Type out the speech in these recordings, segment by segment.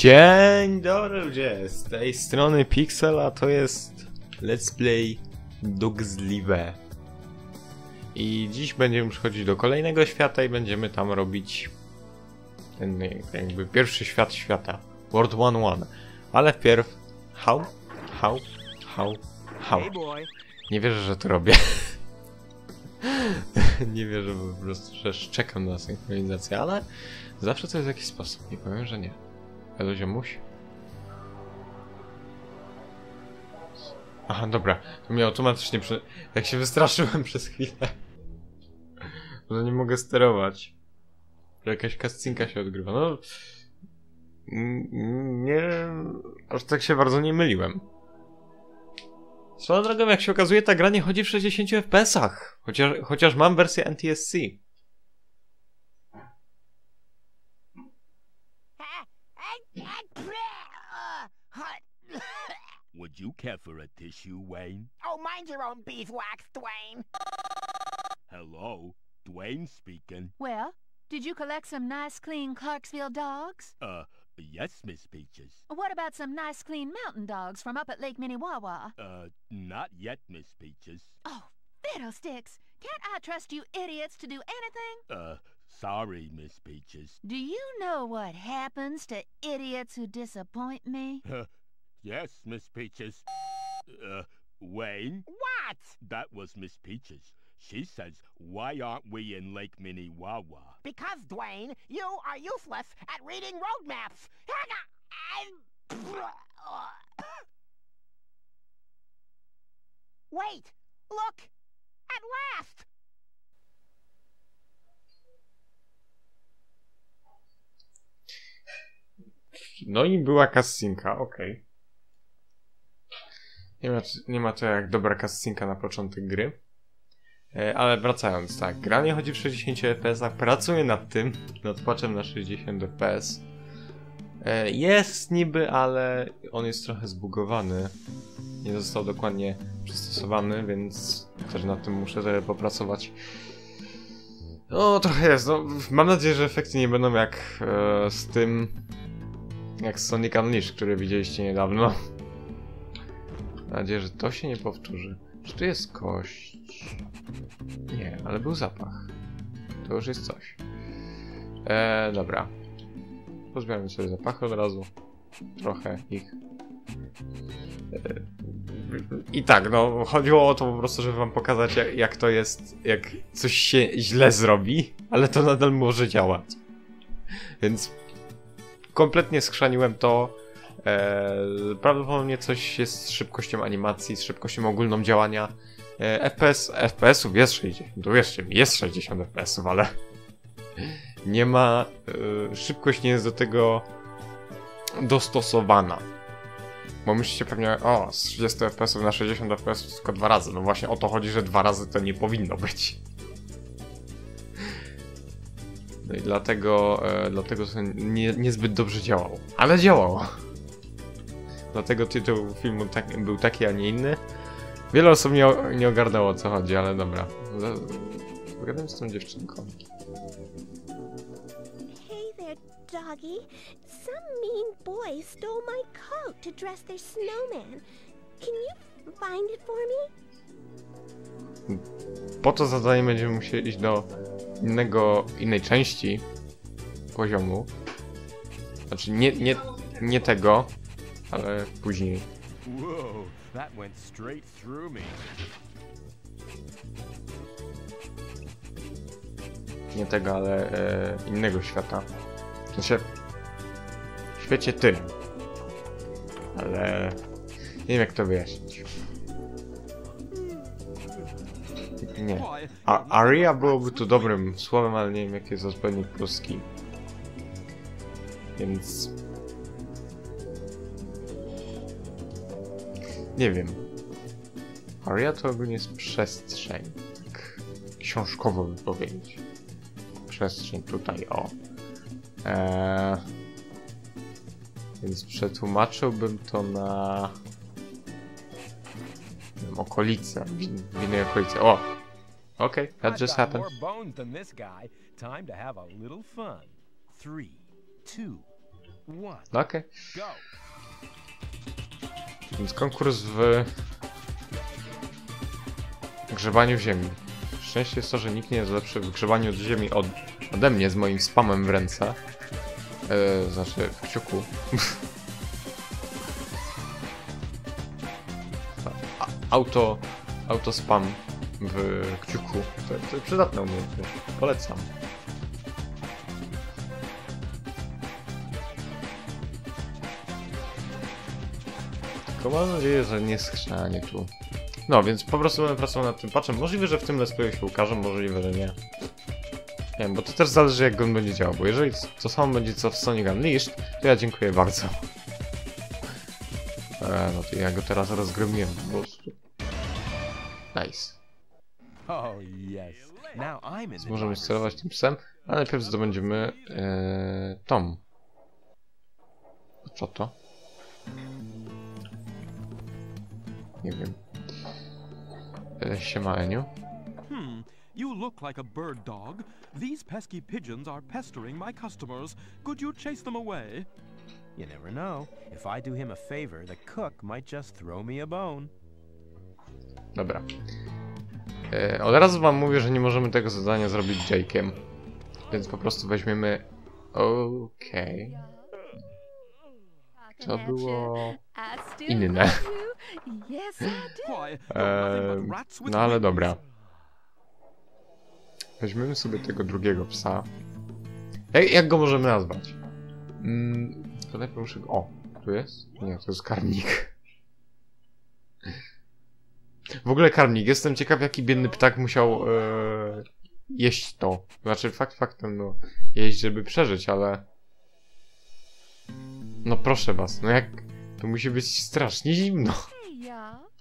Dzień dobry ludzie, z tej strony Pixela to jest Let's Play Dogsliwe. I dziś będziemy przechodzić do kolejnego świata i będziemy tam robić ten jakby pierwszy świat świata. World 1-1. Ale wpierw how, how, how, how. Nie wierzę, że to robię. nie wierzę po prostu, że czekam na synchronizację, ale zawsze to jest jakiś sposób. Nie powiem, że nie. Elo ziomuś? Aha, dobra. To mnie automatycznie prze... Jak się wystraszyłem przez chwilę. że nie mogę sterować. Jakaś kascinka się odgrywa. No... Nie... Aż tak się bardzo nie myliłem. Swoją drogą, jak się okazuje, ta gra nie chodzi w 60 FPS-ach. Chociaż, chociaż mam wersję NTSC. Would you care for a tissue, Wayne? Oh, mind your own beeswax, Dwayne. Hello, Dwayne speaking. Well, did you collect some nice, clean Clarksville dogs? Uh, yes, Miss Peaches. What about some nice, clean mountain dogs from up at Lake Minnewawa? Uh, not yet, Miss Peaches. Oh, fiddlesticks! Can't I trust you idiots to do anything? Uh, sorry, Miss Peaches. Do you know what happens to idiots who disappoint me? Yes, Miss Peaches. Uh, Wayne? What? That was Miss Peaches. She says, why aren't we in Lake Minnewawa? Because, Dwayne, you are useless at reading road maps. Hang on. Wait! Look! At last! No i była kascinka, okej. Nie, ma, nie ma to jak dobra kascinka na początek gry. E, ale wracając, tak, gra nie chodzi w 60 fps, pracuję nad tym, nad patchem na 60 fps. E, jest niby, ale on jest trochę zbugowany. Nie został dokładnie przystosowany, więc też nad tym muszę trochę popracować. No, trochę jest. No, mam nadzieję, że efekty nie będą jak e, z tym. Jak z Sonic Unleashed, które widzieliście niedawno. Mam nadzieję, że to się nie powtórzy. Czy tu jest kość? Nie, ale był zapach. To już jest coś. Eee, dobra. Pozbieramy sobie zapachy od razu. Trochę ich. Eee, I tak, no, chodziło o to po prostu, żeby wam pokazać, jak, jak to jest, jak coś się źle zrobi, ale to nadal może działać. Więc kompletnie skrzaniłem to. Eee, prawdopodobnie coś jest z szybkością animacji, z szybkością ogólną działania. Eee, FPS, FPS-ów jest 60, to wierzcie mi, jest 60 FPS-ów, ale nie ma, e, szybkość nie jest do tego dostosowana. Bo myślicie pewnie, o, z 30 FPS na 60 FPS tylko dwa razy. No właśnie o to chodzi, że dwa razy to nie powinno być. No i dlatego, e, dlatego to nie, niezbyt dobrze działało. Ale działało. Dlatego tytuł filmu tak, był taki, a nie inny. Wiele osób nie, nie ogarnęło o co chodzi, ale dobra. Pogadam z tą dziewczynką. Hey there, doggy. Some mean boy stole my coat to dress their snowman. Can you find it for me? Po to zadanie będziemy musieli iść do innego, innej części poziomu. Znaczy nie, nie, nie tego, ale później. Whoa, that went straight through me. Nie tego, ale e, innego świata. W sensie w świecie ty. Ale nie wiem jak to wyjaśnić. Nie. A Aria byłoby tu dobrym słowem, ale nie wiem jaki jest odpowiednik polski. Więc... Nie wiem. Aria to ogólnie jest przestrzeń. Tak książkowo by powiedzieć. Przestrzeń tutaj, o. Eee... Więc przetłumaczyłbym to na... Nie wiem, okolice. W w innej okolicy. O! Okay, that just happened. more bones than this guy. Time to have a little fun. Three, two, one, okej. go. Więc konkurs w grzebaniu ziemi. Szczęście jest to, że nikt nie jest lepszy w grzebaniu od ziemi od, ode mnie z moim spamem w ręce. E, znaczy w kciuku. Auto, auto spam w kciuku. To, to przydatne umiejętność. Polecam. Tylko mam nadzieję, że nie schrzanie tu. No, więc po prostu będę pracował nad tym patchem. Możliwe, że w tym let's się ukaże, możliwe, że nie. Nie wiem, bo to też zależy jak on będzie działał, bo jeżeli to samo będzie co w Sonic Unleashed, to ja dziękuję bardzo. E, no to ja go teraz rozgromiłem po prostu. Nice. Oh, yes. Możemy sterować tym psem, ale najpierw zdobędziemy e, Tom. Co to? Nie wiem. E, siema Eniu. Hmm, you look like a bird dog. These pesky pigeons are pestering my customers. Could you chase them away? You never know. If I do him a favor, the cook might just throw me a bone. Dobra. E, od razu wam mówię, że nie możemy tego zadania zrobić Jake'em. Więc po prostu weźmiemy... Okej. To było inne. Rats with no ale dobra. Weźmiemy sobie tego drugiego psa. Ej, jak go możemy nazwać? Mm, to najpierw muszę go... O, tu jest? Nie, to jest karmnik. W ogóle karmnik. Jestem ciekaw, jaki biedny ptak musiał e, jeść to. Znaczy, fakt faktem, no, jeść, żeby przeżyć, ale... No proszę was, no jak... To musi być strasznie zimno.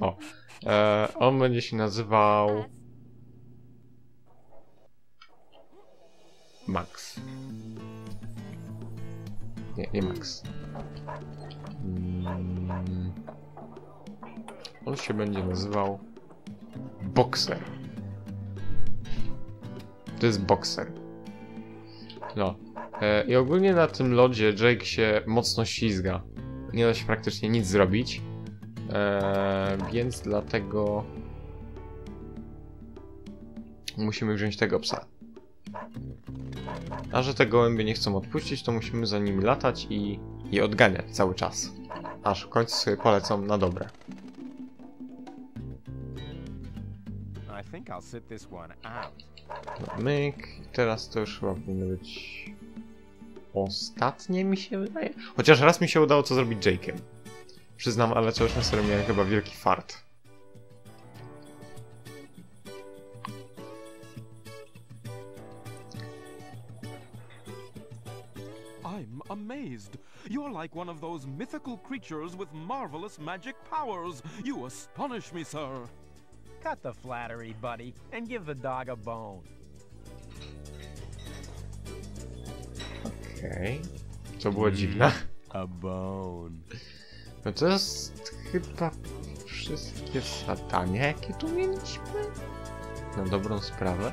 O, e, on będzie się nazywał Max. Nie, nie Max. Mm, on się będzie nazywał Boxer. To jest Boxer. No. E, I ogólnie na tym lodzie Jake się mocno ślizga. Nie da się praktycznie nic zrobić. Eee, więc dlatego musimy wziąć tego psa. A że te gołębie nie chcą odpuścić, to musimy za nimi latać i je odganiać cały czas. Aż w końcu sobie polecą na dobre. No, myk. Teraz to już chyba powinno być ostatnie mi się wydaje. Chociaż raz mi się udało to zrobić Jake'em. Przyznam, ale to na serio miałem chyba wielki fart. I'm amazed. You're like one of those mythical creatures with marvelous magic powers. You astonish me, sir. Cut the flattery, buddy, and give the dog a bone. Okej. Co było dziwne. A bone. No to jest chyba wszystkie zadania, jakie tu mieliśmy. Na dobrą sprawę.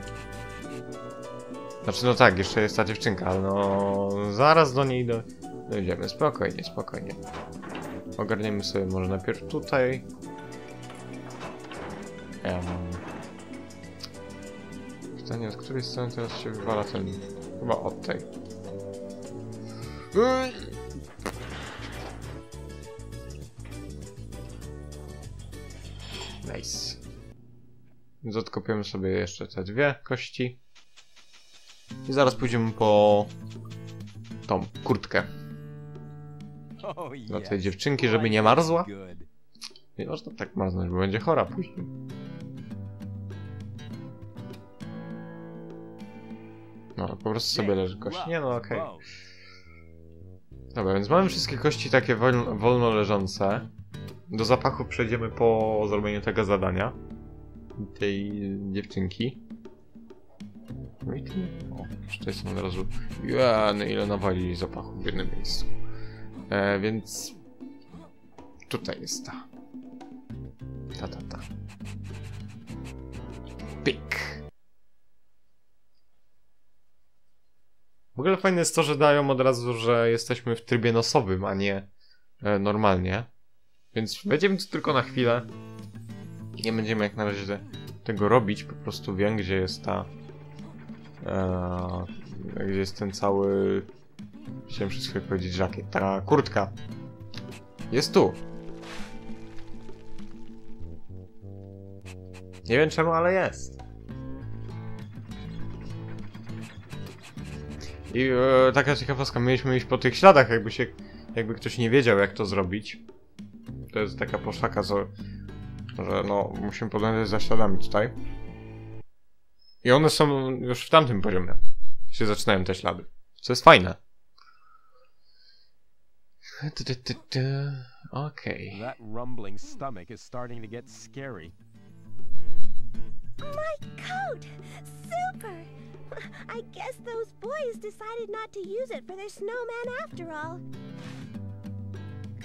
Znaczy, no tak, jeszcze jest ta dziewczynka, ale no zaraz do niej do, dojdziemy. Spokojnie, spokojnie. Ogarniemy sobie może najpierw tutaj. Em. Pytanie, od której strony teraz się wywala ten... Chyba od tej. Ej! Odkopiemy sobie jeszcze te dwie kości. I zaraz pójdziemy po tą kurtkę Oh, dla tej dziewczynki, żeby nie marzła. Nie można tak marznąć, bo będzie chora później. No, po prostu sobie leży kość. Nie no, okej. Bone. Dobra, więc mamy wszystkie kości takie wolno, wolno leżące. Do zapachu przejdziemy po zrobieniu tego zadania. Tej dziewczynki. No i tyle. O, są od razu. Ja, no ile nawalili zapachu w jednym miejscu. E, więc tutaj jest ta. Ta, ta, ta. Pik. W ogóle fajne jest to, że dają od razu, że jesteśmy w trybie nosowym, a nie e, normalnie. Więc wejdziemy tu tylko na chwilę. Nie będziemy jak na razie te, tego robić, po prostu wiem, gdzie jest ta... E, gdzie jest ten cały... Chciałem chwilę powiedzieć żakiet. Ta kurtka. Jest tu. Nie wiem czemu, ale jest. I e, taka ciekawostka, mieliśmy iść po tych śladach, jakby się, jakby ktoś nie wiedział jak to zrobić. To jest taka poszlaka, że, że no, musimy podążać za śladami tutaj. I one są już w tamtym poziomie. Się zaczynają te ślady. Co jest fajne. Okej. That rumbling stomach is starting to get scary. My coat! Super! I guess those boys decided not to use it for their snowman after all.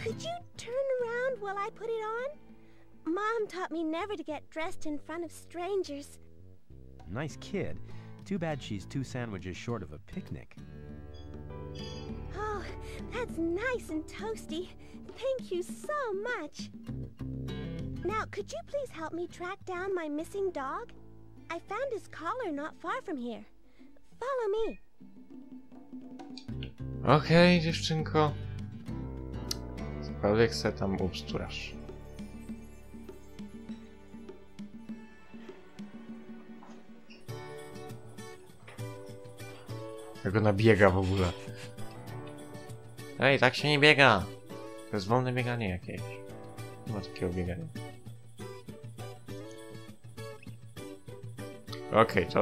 Could you turn around while I put it on? Mom taught me never to get dressed in front of strangers. Nice kid. Too bad she's two sandwiches short of a picnic. Oh, that's nice and toasty. Thank you so much. Now, could you please help me track down my missing dog? I found his collar not far from here. Follow me. Okej, dziewczynko. Cokolwiek se tam ubsturasz. Jak ona biega w ogóle. Ej, tak się nie biega! To jest wolne bieganie jakieś. Nie ma takiego biegania. Okej, to...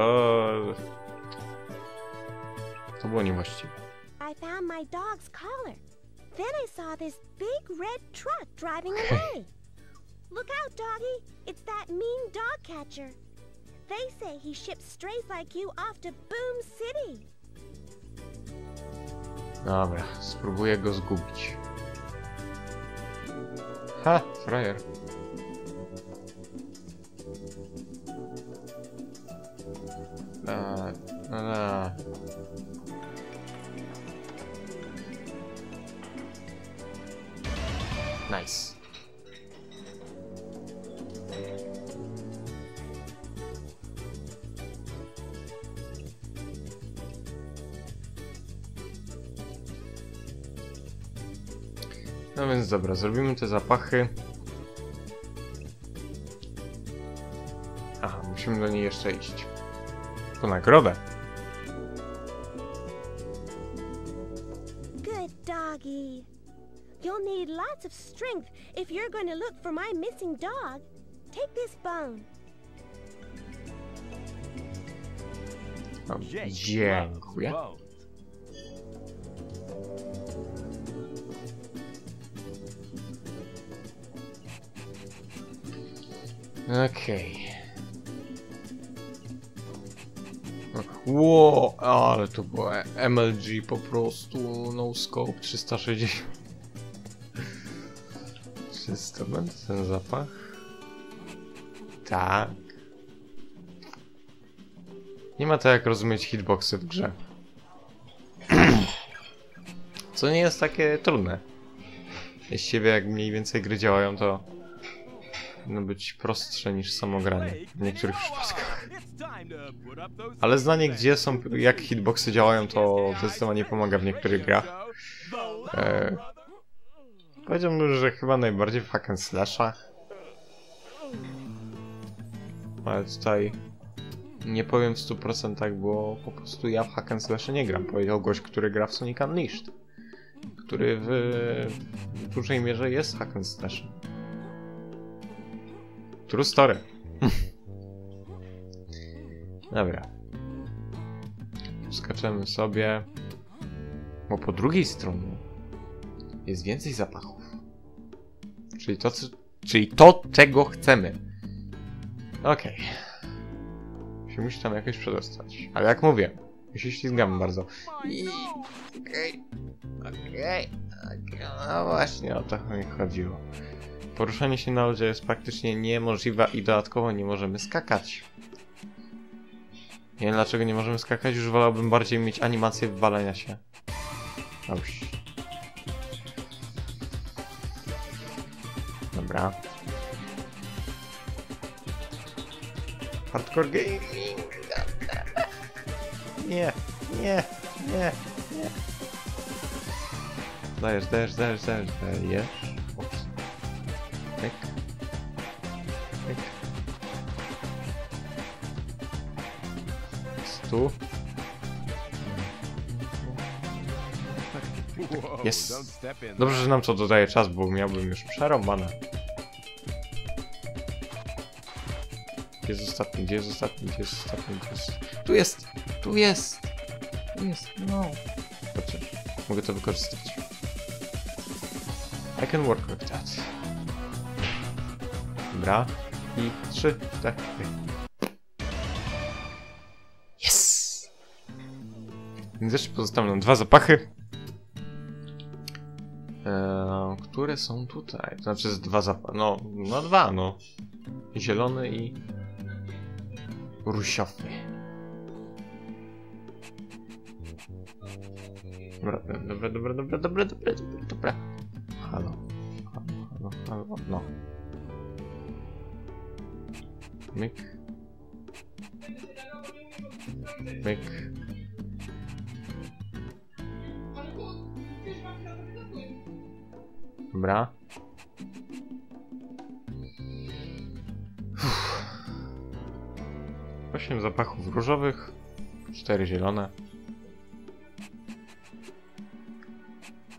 To było niewłaściwe. I found my dog's collar. Then I saw this big red truck driving Okay. away. Look out, doggy. It's that mean dog catcher. They say he ships strays like you off to Boom City. Dobra, spróbuję go zgubić. Ha, frajer. Da, da, da. Nice. Więc dobra, zrobimy te zapachy. Aha, musimy do niej jeszcze iść. Po nagrodę. Good doggy. You'll need lots of strength if you're going to look for my missing dog. Take this bone. O, dziękuję. Okej. Ło, ale to było MLG po prostu, no scope 360. Czy to będzie ten zapach? Tak. Nie ma to jak rozumieć hitboxy w grze. Co nie jest takie trudne. Jeśli wie jak mniej więcej gry działają, to powinno być prostsze niż samo granie w niektórych przypadkach. Ale znanie gdzie są, jak hitboxy działają, to zdecydowanie pomaga w niektórych grach. E, powiedziałbym, że chyba najbardziej w hack and slashach. Ale tutaj nie powiem w 100%, bo po prostu ja w hack and slashy nie gram. Powiedział gość, który gra w Sonic Unleashed. Który w, w dużej mierze jest hack and slashem. True story. Dobra. Skaczemy sobie. Bo po drugiej stronie jest więcej zapachów. Czyli to, co, czyli to czego chcemy. Okej. Się musi tam jakoś przedostać. Ale jak mówię, my się ślizgamy bardzo. I... Okej. Okej. Okej. No właśnie o to mi chodziło. Poruszanie się na lodzie jest praktycznie niemożliwe i dodatkowo nie możemy skakać. Nie wiem dlaczego nie możemy skakać, już wolałbym bardziej mieć animację wywalenia się. Dobrze. Dobra. Hardcore gaming. Nie, nie, nie, nie. Dajesz, dajesz, dajesz, dajesz, dajesz. Step in. Dobrze, że nam to dodaje czas, bo miałbym już przerąbane. Gdzie jest ostatni? Gdzie jest ostatni? Gdzie jest ostatni? Gdzie jest... Tu jest! Tu jest! Tu jest! No! Chociaż mogę to wykorzystać. I can work with that. Dobra. I trzy, cztery. Więc jeszcze pozostały nam dwa zapachy. Eee, które są tutaj? To znaczy dwa zapachy. No, no dwa, no. Zielony i rusiowy. Dobra, dobra, dobra, dobra, dobra, dobra, dobra, dobra. Halo, halo, halo, halo, no. Myk. Myk. Dobra. Uff. Osiem zapachów różowych, cztery zielone.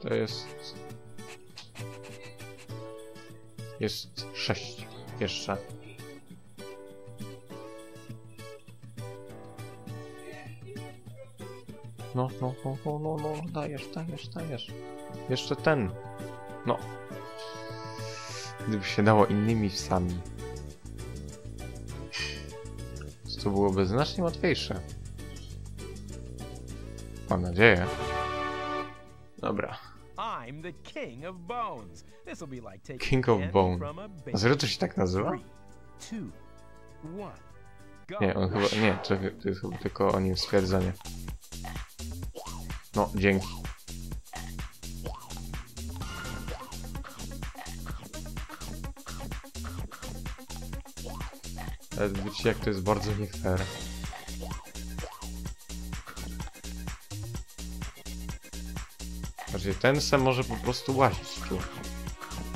To jest... Jest sześć jeszcze. No, no, no, no, no, no, dajesz, dajesz, dajesz. Jeszcze ten. No. Gdyby się dało innymi wsami. To byłoby znacznie łatwiejsze. Mam nadzieję. Dobra. King of bones. A serio to się tak nazywa? Nie, on chyba. Nie, to jest chyba tylko o nim stwierdzenie. No, dzięki. Ale widzicie, jak to jest bardzo nie fair. Znaczy, ten se może po prostu łazić tu.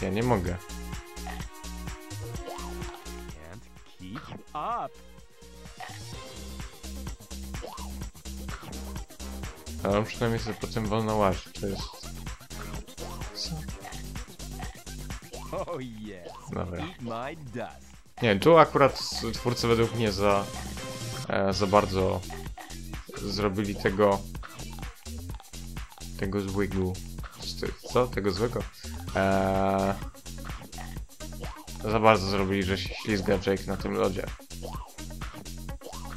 Ja nie mogę. Ale on przynajmniej sobie potem wolno łazi. To jest... Co? Oh yes. Dobra. Eat my dust. Nie, tu akurat twórcy według mnie za, e, za bardzo zrobili tego tego złego co? Tego złego? E, za bardzo zrobili, że się ślizga Jake na tym lodzie.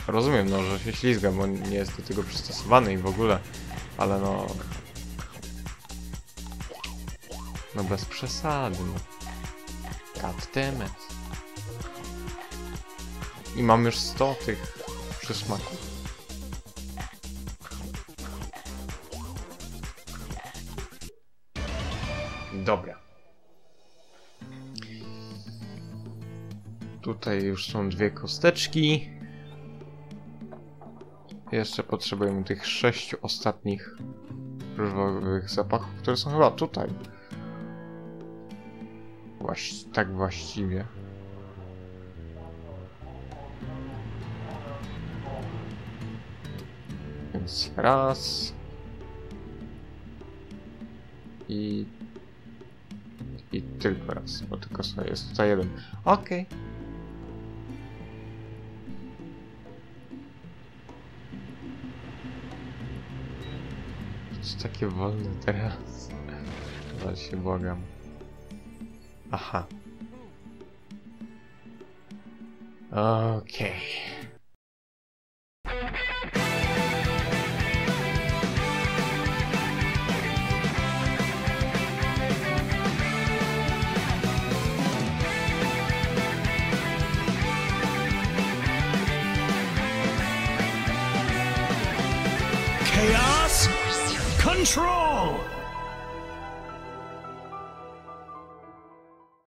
Rozumiem, no, że się ślizga, bo nie jest do tego przystosowany i w ogóle, ale no... No bez przesady, no. God damn it. I mam już 100 tych przysmaków. Dobra. Tutaj już są dwie kosteczki. Jeszcze potrzebujemy tych sześciu ostatnich różowych zapachów, które są chyba tutaj. Właś tak właściwie. Więc raz. I. I tylko raz, bo tylko jest tutaj jeden. Okej. Jest takie wolne teraz. Ale się błagam. Aha. Okej. Control!